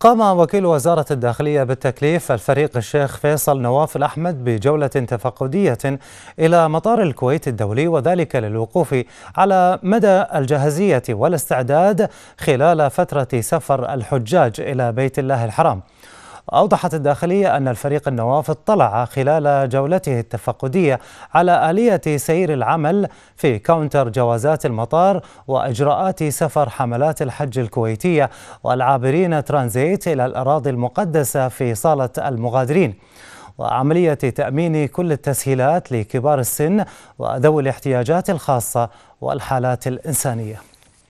قام وكيل وزارة الداخلية بالتكليف الفريق الشيخ فيصل نواف الأحمد بجولة تفقدية إلى مطار الكويت الدولي وذلك للوقوف على مدى الجاهزية والاستعداد خلال فترة سفر الحجاج إلى بيت الله الحرام. أوضحت الداخلية أن الفريق النواف اطلع خلال جولته التفقدية على آلية سير العمل في كاونتر جوازات المطار وإجراءات سفر حملات الحج الكويتية والعابرين ترانزيت إلى الأراضي المقدسة في صالة المغادرين. وعملية تأمين كل التسهيلات لكبار السن وذوي الاحتياجات الخاصة والحالات الإنسانية.